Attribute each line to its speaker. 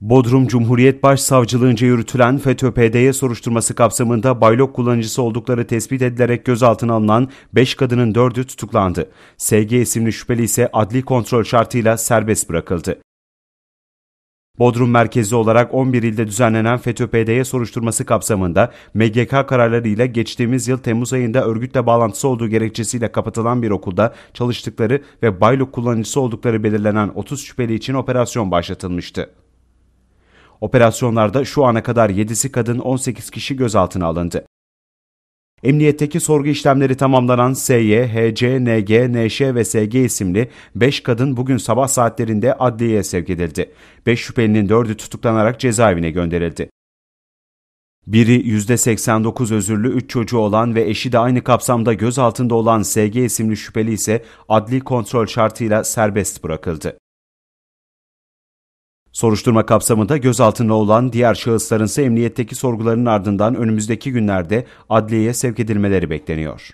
Speaker 1: Bodrum Cumhuriyet Başsavcılığınca yürütülen FETÖ-PDY soruşturması kapsamında baylok kullanıcısı oldukları tespit edilerek gözaltına alınan 5 kadının 4'ü tutuklandı. SG isimli şüpheli ise adli kontrol şartıyla serbest bırakıldı. Bodrum merkezi olarak 11 ilde düzenlenen FETÖ-PDY soruşturması kapsamında MGK kararlarıyla geçtiğimiz yıl Temmuz ayında örgütle bağlantısı olduğu gerekçesiyle kapatılan bir okulda çalıştıkları ve baylok kullanıcısı oldukları belirlenen 30 şüpheli için operasyon başlatılmıştı. Operasyonlarda şu ana kadar 7'si kadın 18 kişi gözaltına alındı. Emniyetteki sorgu işlemleri tamamlanan SY, HC, NG, NŞ ve SG isimli 5 kadın bugün sabah saatlerinde adliyeye sevk edildi. 5 şüphelinin 4'ü tutuklanarak cezaevine gönderildi. Biri %89 özürlü 3 çocuğu olan ve eşi de aynı kapsamda gözaltında olan SG isimli şüpheli ise adli kontrol şartıyla serbest bırakıldı. Soruşturma kapsamında gözaltında olan diğer şahısların ise emniyetteki sorgularının ardından önümüzdeki günlerde adliyeye sevk edilmeleri bekleniyor.